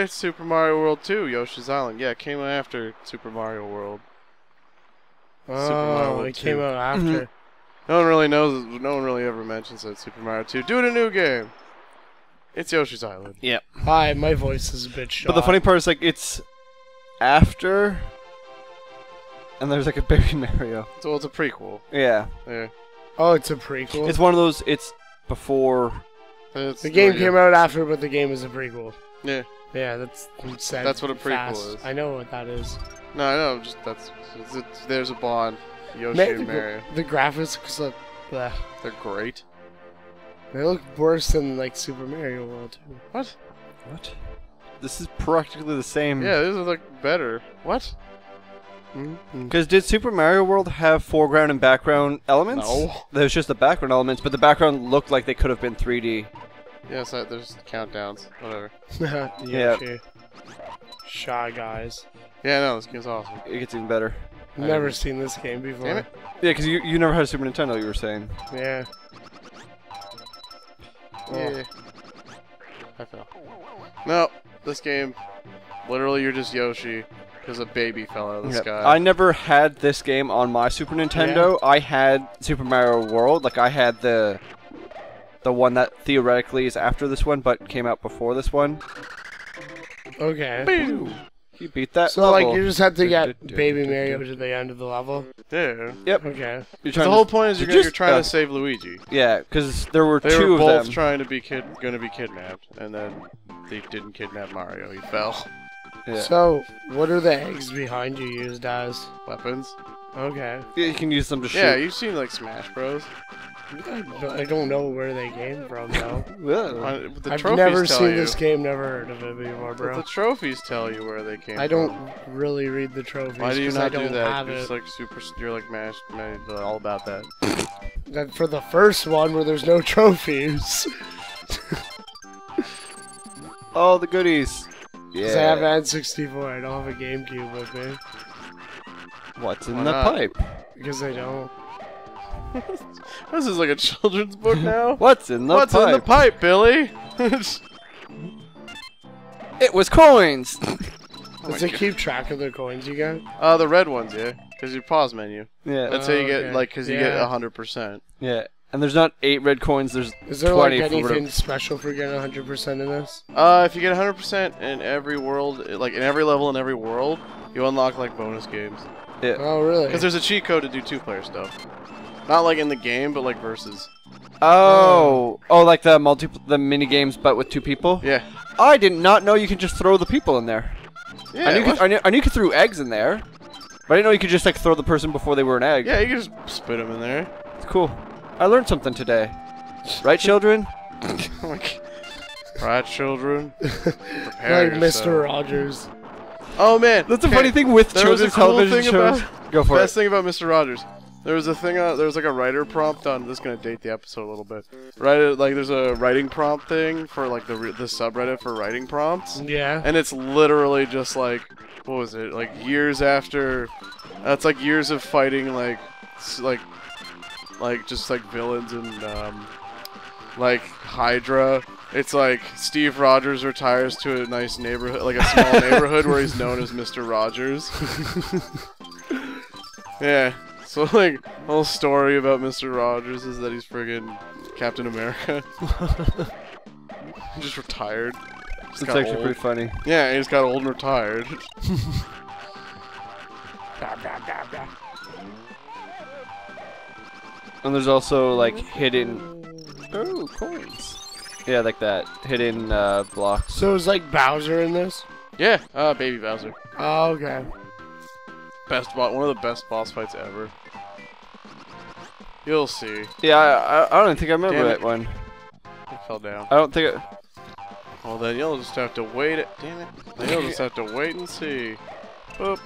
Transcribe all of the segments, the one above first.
yeah, Super Mario World 2, Yoshi's Island. Yeah, it came out after Super Mario World. Oh, Mario Oh, World it came out mhm. after. No one really knows. No one really ever mentions that Super Mario 2. Do it a new game. It's Yoshi's Island. Yeah. Hi, my voice is a bit shot. But the funny part is like it's after, and there's like a baby Mario. So it's a prequel. Yeah, Yeah. Oh, it's a prequel. it's one of those. It's before. It's, the game came out after, but the game is a prequel. Yeah. Yeah, that's that's said That's what a prequel fast. is. I know what that is. No, I know. Just that's. It's, it's, there's a bond. Yoshi Ma- and the, Mario. the graphics look, bleh. They're great. they look worse than like Super Mario World 2. What? What? This is practically the same. Yeah, these are like better. What? Mm-hmm. Because did Super Mario World have foreground and background elements? No. There's just the background elements, but the background looked like they could have been 3D. Yes, I, there's countdowns. Whatever. Yeah. Yoshi. Shy guys. Yeah, no, this game's awesome. It gets even better. Never seen this game before. Damn it. Yeah, because you, you never had a Super Nintendo, you were saying. Yeah. Oh. Yeah. I fell. No, this game, literally, you're just Yoshi because a baby fell out of the Yep. sky. I never had this game on my Super Nintendo. I had Super Mario World. Like I had the the one that theoretically is after this one, but came out before this one. Okay. Boo! You beat that. So like you just have to get Baby Mario to the end of the level. Yeah. Yep. Okay. The whole point is you're, you gonna, you're trying uh, to save Luigi. yeah, because there were They two were of both trying to be kid, gonna be kidnapped, and then they didn't kidnap Mario. He fell. yeah. So what are the eggs behind you used as? Weapons. Okay. Yeah, you can use them to shoot. Yeah, you've seen like Smash Bros. I don't- I don't know where they came from though. Yeah. The I've never tell seen you. this game, never heard of it before, But bro. the trophies tell you where they came I don't really read the trophies. Why do you not I don't do that? You're like super. You're like mash, uh, mash, all about that. That for the first one where there's no trophies. All the goodies. Because I have Yeah. N64, I don't have a GameCube with me. What's in Why the not? pipe? Because I don't. This is like a children's book now. What's in the What's pipe? in the pipe, Billy? It was coins. Does it keep track of the coins you get? uh, the red ones, yeah, because you pause menu. yeah. That's how you get okay. like, because you get Yeah. hundred percent. Yeah. And there's not eight red coins. There's Is there like 20 for anything whatever- special for getting 100% in this? Uh, if you get hundred percent in every world, like in every level in every world, you unlock like bonus games. Yeah. Oh, really? Because there's a cheat code to do two-player stuff. Not like in the game, but like versus. Oh, oh, like the multi the mini games, but with two people. Yeah. I did not know you could just throw the people in there. Yeah. I knew, you could, I, knew, I knew you could throw eggs in there, but I didn't know you could just like throw the person before they were an egg. yeah, you can just spit them in there. It's cool. I learned something today. Right, children? right, children. like Prepare Mr. Rogers. Oh man, That's the okay, funny thing with There was a children's cool television thing shows. about Go for best it. thing about Mr. Rogers. There was a thing. Uh, there was like a writer prompt on. This is gonna date the episode a little bit. Right, like there's a writing prompt thing for like the the subreddit for writing prompts, Yeah. and it's literally just like what was it? Like years after. That's like years of fighting like like like just like villains and um like Hydra. It's like Steve Rogers retires to a nice neighborhood, like a small neighborhood where he's known as Mr. Rogers. yeah. So like, whole story about Mr. Rogers is that he's friggin' Captain America. Just retired. Just It's actually old. pretty funny. Yeah, he just got old and retired. And there's also like hidden. Oh, coins. Yeah, like that hidden uh, blocks. So is like Bowser in this? yeah, uh, Baby Bowser. Oh, okay. Best bo- one of the best boss fights ever. You'll see. Yeah, I, I, I don't think I remember Damn it. that one. It fell down. I don't think. It, Well, then you'll just have to wait. It. Damn it. Then you'll just have to wait and see. Oop.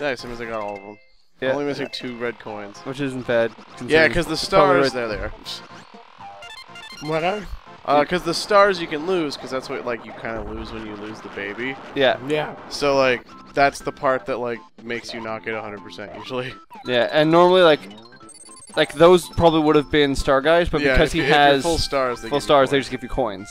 Nice. That means I got all of them. yeah, Only missing two red coins. which isn't bad. Yeah, because the probably stars. There they are. What are? Uh, because the stars you can lose, because that's what like you kind of lose when you lose the baby. Yeah, Yeah. So like that's the part that like makes you not get 100% usually. yeah, and normally like, like those probably would have been star guys, but yeah, because if he you- if has full stars, they full stars, they just give you coins.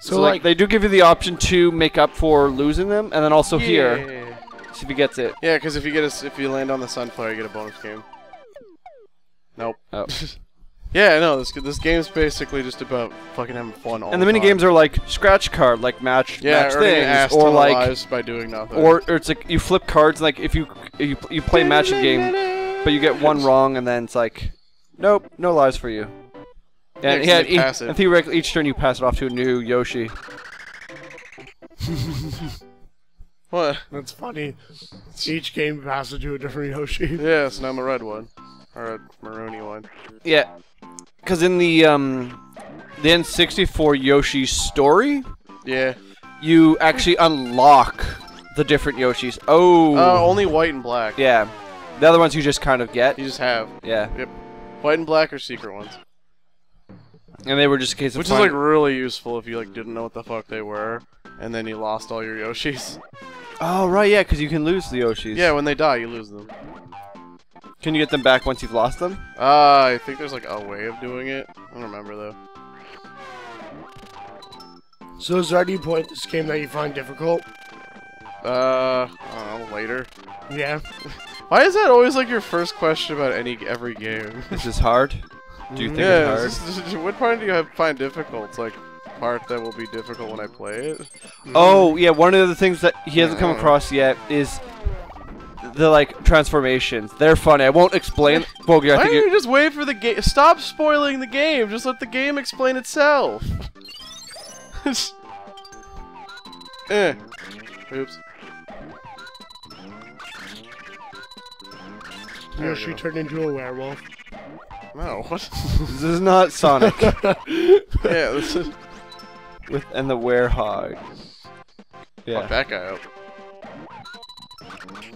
So, like, they do give you the option to make up for losing them, and then also here, Yeah. see if he gets it. Yeah, because if you get a, s- if you land on the Sunflower, you get a bonus game. Nope. Oh. yeah, no. This this game's basically just about fucking having fun all and the the mini time. games are like scratch card, like match yeah, match earning an things, or like, lives by doing nothing. or, or it's like you flip cards. Like if you you you play a matching game, but you get one wrong, and then it's like, nope, no lives for you. Yeah, And, 'cause yeah, they e- pass it. and theoretically, each turn you pass it off to a new Yoshi. what? That's funny. Each game passes to a different Yoshi. Yeah, so now I'm a red one, or a maroony one. Yeah, because in the um the N64 Yoshi story, Yeah. you actually unlock the different Yoshis. Oh, Uh, only white and black. yeah. The other ones you just kind of get. You just have Yeah, Yep. white and black are secret ones, and they were just a case of which is like really useful if you like didn't know what the fuck they were, and then you lost all your Yoshis. oh right, yeah, because you can lose the Yoshis. Yeah, when they die, you lose them. Can you get them back once you've lost them? Uh, I think there's like a way of doing it. I don't remember though. So is there any point in this game that you find difficult? Uh, I don't know, later. Yeah. Why is that always like your first question about any every game? This is hard. Do you think yeah, it's hard? this- what part do you have find difficult? It's like part that will be difficult when I play it. Oh yeah, one of the things that he hasn't come across yet is the like transformations. They're funny. I won't explain. Yeah, I Why think you just wait for the game? Stop spoiling the game. Just let the game explain itself. eh. Oops. There we Yoshi go. turned into a werewolf. No. What? this is not Sonic yeah. This is. with and the werehog. Fuck Yeah, that guy up.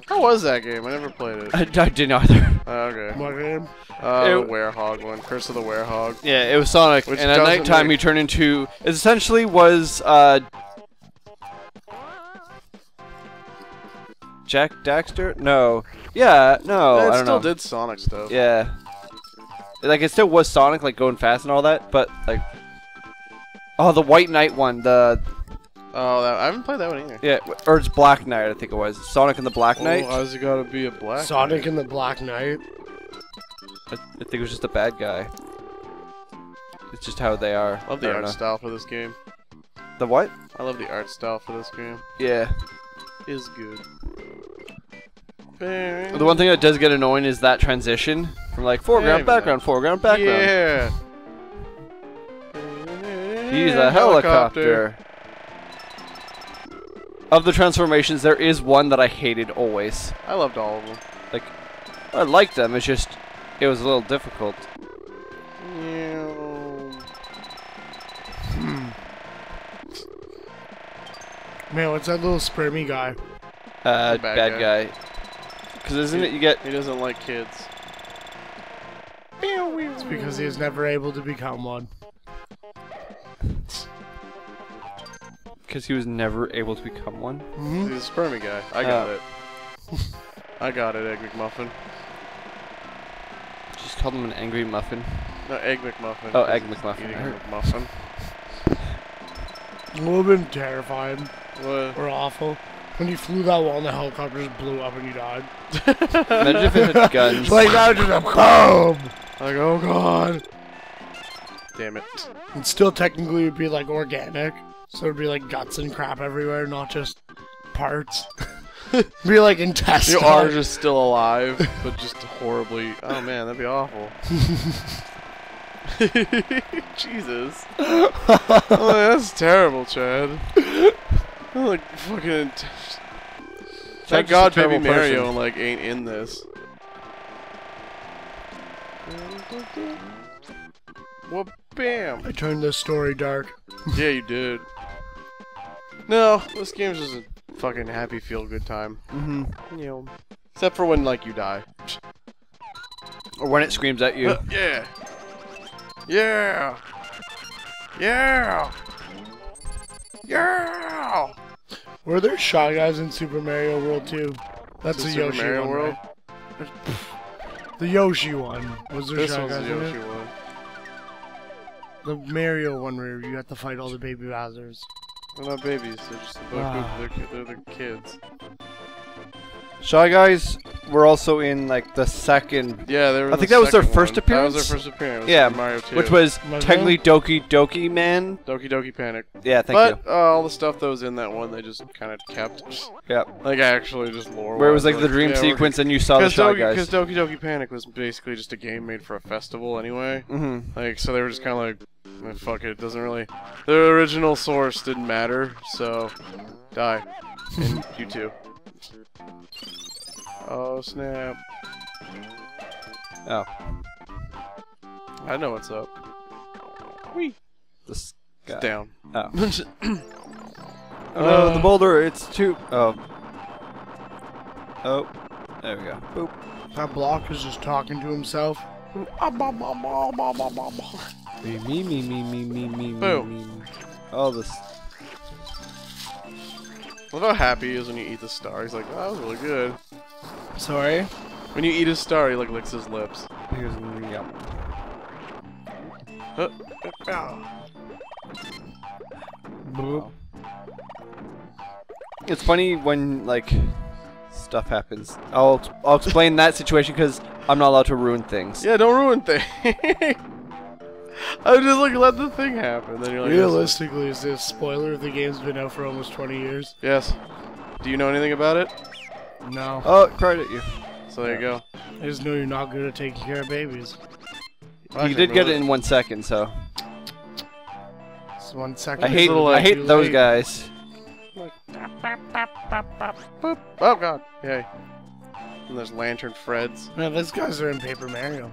How was that game? I never played it. I, I didn't either. Oh, okay. What game? Uh, It- the Werehog one. Curse of the Werehog. Yeah, it was Sonic, Which and at doesn't nighttime make- he turned into. It essentially was uh. Jack Daxter? No. Yeah, no. Yeah, I it don't still know. did Sonic stuff. Yeah. Like it still was Sonic, like going fast and all that, but like. Oh, the White Knight one, the Oh, that, I haven't played that one either. yeah, or it's Black Knight, I think it was. Sonic and the Black Knight. Oh, how's it gotta be a black? Sonic Knight? and the Black Knight. I, I think it was just a bad guy. It's just how they are. I love the art know. style for this game. The what? I love the art style for this game. Yeah. Is good. The one thing that does get annoying is that transition from like foreground, background, foreground, background. Yeah. He's a helicopter. Of the transformations, there is one that I hated always. I loved all of them. Like, I liked them, it's just it was a little difficult. Yeah. Man, what's that little spermy guy? Uh, The bad bad, guy. Because isn't it you get He doesn't like kids. It's because he is never able to become one. because he was never able to become one? hmm He's a spermy guy. I got Uh. it. I got it, Egg McMuffin. Just called him an angry muffin. No, Egg McMuffin. Oh, Egg McMuffin. Eating I a heard- McMuffin. It would have been terrifying What? or awful. When you flew that wall and the helicopter just blew up and you died. Imagine if it had guns. Like that, just a boom! Like, oh god. Damn it. And still technically would be like organic. So it'd be like guts and crap everywhere, not just parts. be like intestines. You are just still alive, but just horribly. Oh man, that'd be awful. Jesus. Oh, that's terrible, Chad. I'm like fucking. Thank God, Baby terrible person. Mario like ain't in this. Well, bam. I turned this story dark. Yeah, you did. No, this game's just a fucking happy, feel good time. Mm-hmm. You know, except for when like you die. Or when it screams at you. Uh, yeah. Yeah. Yeah. Yeah. Were there Shy Guys in Super Mario World 2? That's The the Yoshi Mario one, World? right? The Yoshi one. Was there This Shy one's Guys the in Yoshi it? one. The Mario one where you have to fight all the baby Bowsers. They're not babies. They're just Ah. they're, they're, they're the kids. Shy Guys were also in like the second, Yeah, they were. I think that was their second first one. That appearance? was their first appearance. Yeah, Mario 2. which was Was technically Doki Doki Man. Doki Doki Panic. Yeah, thank you. but uh, all the stuff that was in that one, they just kind of kept. Yeah, Like actually, just lore. where it was like the dream yeah, sequence and you saw the Because Shy Doki, Guys. 'cause Doki Doki Panic was basically just a game made for a festival anyway. Mm-hmm. Like, so they were just kind of like, "Eh, fuck it, it doesn't really. The original source didn't matter, so die. And you too. Oh snap! Oh, I know what's up. Wee. this It's down. Oh. Oh no, uh, the boulder, it's too. Oh. Oh. There we go. Boop. That block is just talking to himself. Me, me, me, me, me, me, me, Boom. me, me. All this. Look how happy he is when you eat the star. He's like, oh, that was really good. Sorry? When you eat a star, he like licks his lips. Here's yum. Uh, Boop. It's funny when like stuff happens. I'll I'll explain that situation because I'm not allowed to ruin things. yeah, don't ruin things. I was just like, let the thing happen. Then you're like, Realistically, is this spoiler? The game's been out for almost 20 years. Yes. Do you know anything about it? No. Oh, it cried at you. So there you go. I just know you're not good at taking care of babies. Well, you actually, did get it in one second, so Just one second. I hate little, I hate those late. guys. Boop. Oh god. Yay. And there's Lantern Freds. Man, those guys are in Paper Mario.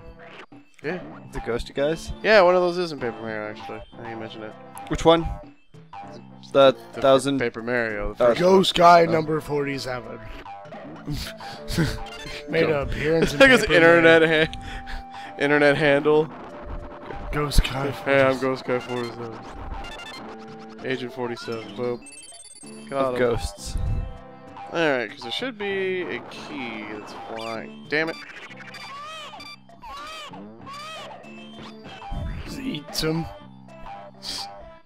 Yeah. The ghosty guys. Yeah, one of those is in Paper Mario actually. Now you mentioned it. Which one? The The thousand. Paper Mario. The Uh, Ghost Guy Oh. number 47. Made Go. an appearance in Look at his internet Mario. ha- internet handle. Ghost Guy. Hey, I'm Ghost Guy 47. Agent 47. Boop. Got of him. ghosts. Alright, because there should be a key that's flying. Damn it. Just eat some.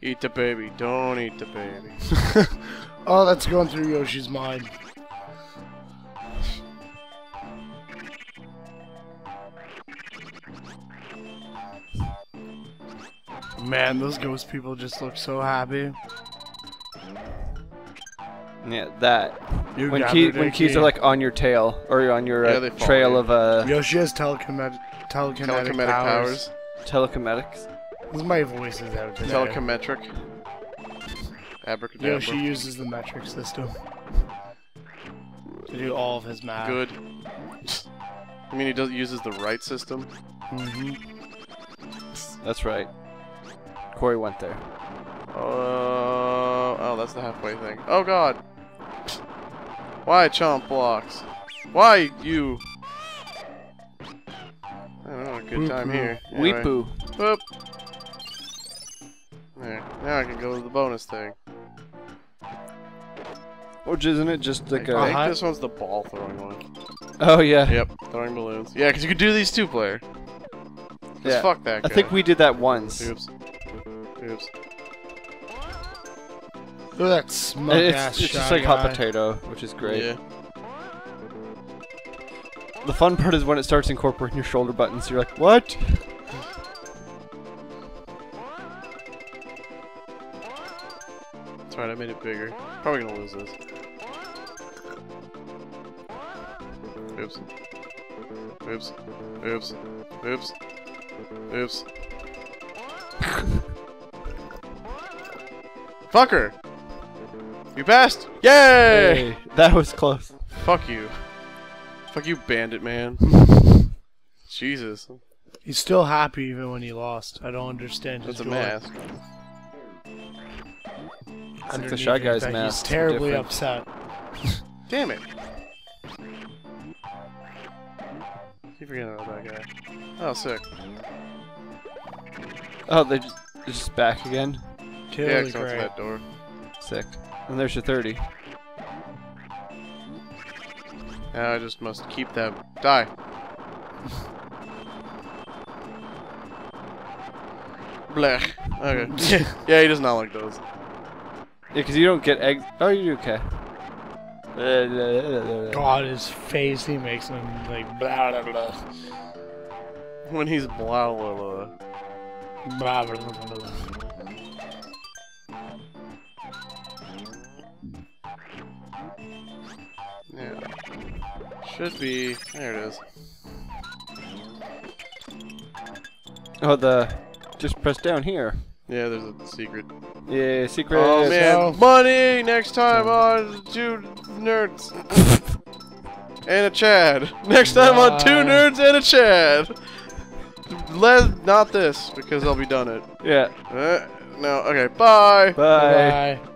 Eat the baby. Don't eat the baby. Oh, that's going through Yoshi's mind. Man, those ghost people just look so happy. Yeah, that. You When gathered key when keys key. are like on your tail or on your Yeah, uh, they trail you. of uh Yoshi has telekinetic, telekinetic, Telekinetic powers. powers. telekinetics. This my voice is out today. Telekimetric. Abracadabra. Yoshi uses the metric system to do all of his math. Good. I mean, he does uses the right system. hmm That's right. Corey went there. Uh, oh, that's the halfway thing. Oh god. Why chomp blocks? Why you? I don't know, a good time here. Anyway. Weepoo. Whoop. There. Now I can go to the bonus thing. Which isn't it just like I a think Uh-huh. this one's the ball throwing one. Oh yeah. Yep, throwing balloons. Yeah, because you could do these two player. Just Yeah. fuck that guy. I think we did that once. Oops. Oops. Look at that smoke It's, ass it's just shy like hot potato, which is great. Yeah. The fun part is when it starts incorporating your shoulder buttons. You're like, what? That's right, I made it bigger. Probably gonna lose this. Oops. Oops. Oops. Oops. Oops. Fucker! You passed! Yay! Hey, that was close. Fuck you. Fuck you, bandit man. Jesus. He's still happy even when he lost. I don't understand his That's a joy. mask. It's like the Underneath Shy it, Guy's that mask. He's terribly different. upset. Damn it. Keep forgetting about that guy. Oh, sick. Oh, they just, they're just back again. Yeah, Totally 'cause I went to great. that door. Sick. And there's your 30. Now I just must keep that. Die. Blech. Okay. yeah, he does not like those. Yeah, because you don't get eggs. Oh, you do okay. God, his face, he makes him like blah blah blah. When he's blah blah blah. Blah blah blah blah. Should be. There it is. Oh, the. Just press down here. Yeah, there's a secret. Yeah, secret. Oh man, So- money next time on two nerds and a Chad. Next time on two nerds and a Chad. Let not this because I'll be done it. Yeah. Uh, no, okay, bye. Bye. Bye.